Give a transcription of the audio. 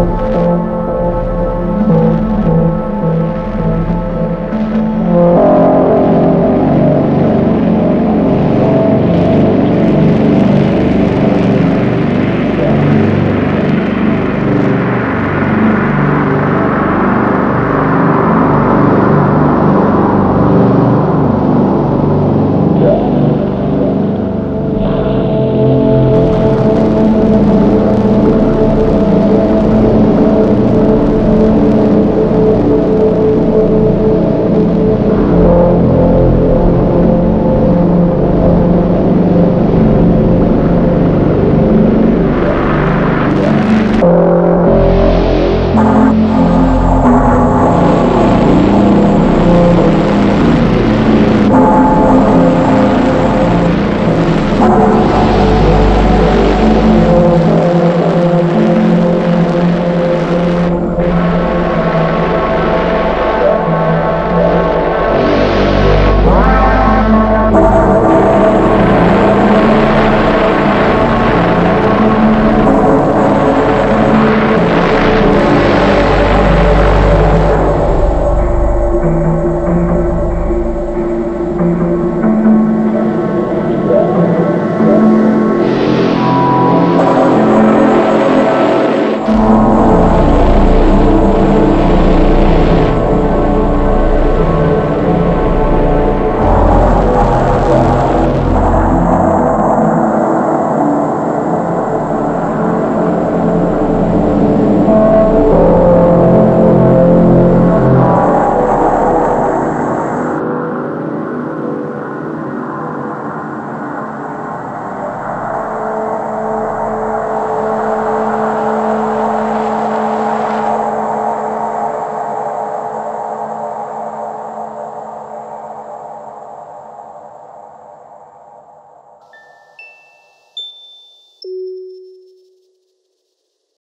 Música